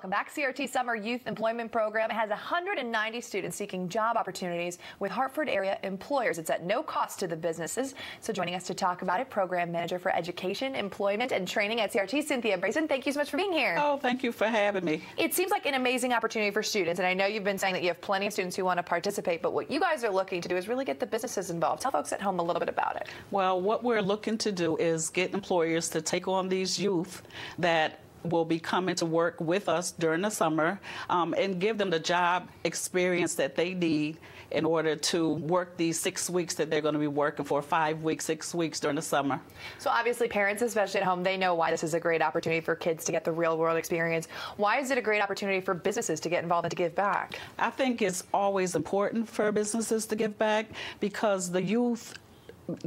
Welcome back. CRT Summer Youth Employment Program has 190 students seeking job opportunities with Hartford area employers. It's at no cost to the businesses. So joining us to talk about it, Program Manager for Education, Employment, and Training at CRT, Cynthia Baisden. Thank you so much for being here. Oh, thank you for having me. It seems like an amazing opportunity for students, and I know you've been saying that you have plenty of students who want to participate, but what you guys are looking to do is really get the businesses involved. Tell folks at home a little bit about it. Well, what we're looking to do is get employers to take on these youth that will be coming to work with us during the summer um, and give them the job experience that they need in order to work these six weeks that they're going to be working for five weeks, six weeks during the summer. So obviously parents, especially at home, they know why this is a great opportunity for kids to get the real world experience. Why is it a great opportunity for businesses to get involved and to give back? I think it's always important for businesses to give back because the youth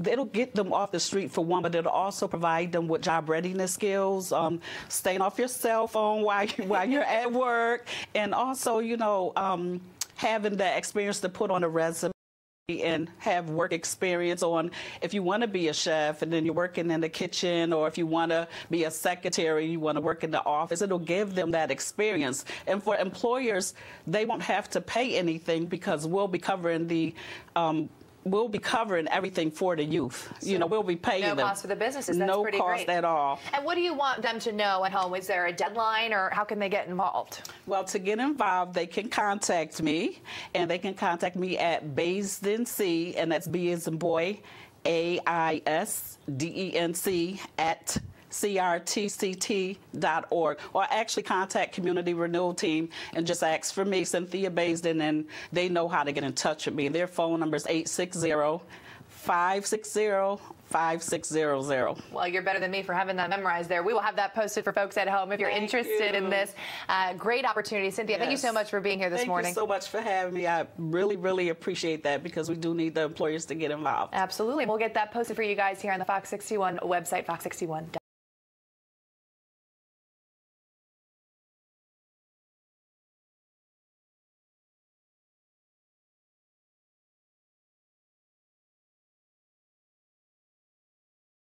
it'll get them off the street for one, but it'll also provide them with job readiness skills, um, staying off your cell phone while you, while you're at work, and also you know um, having that experience to put on a resume and have work experience on if you want to be a chef and then you're working in the kitchen or if you want to be a secretary you want to work in the office it'll give them that experience. And for employers they won't have to pay anything because we'll be covering the um, we'll be covering everything for the youth. So you know, we'll be paying no them. No cost for the businesses. That's no pretty cost great. at all. And what do you want them to know at home? Is there a deadline, or how can they get involved? Well, to get involved, they can contact me, and they can contact me at Baisdenc, C, and that's B as in boy, A I S D E N C at crtct.org or actually contact Community Renewal Team and just ask for me, Cynthia Baisden, and they know how to get in touch with me. Their phone number is 860 560 5600. Well, you're better than me for having that memorized there. We will have that posted for folks at home if you're thank interested you. in this. Uh, great opportunity. Cynthia, yes. thank you so much for being here this thank morning. Thank you so much for having me. I really, really appreciate that because we do need the employers to get involved. Absolutely. We'll get that posted for you guys here on the Fox 61 website, fox61.com.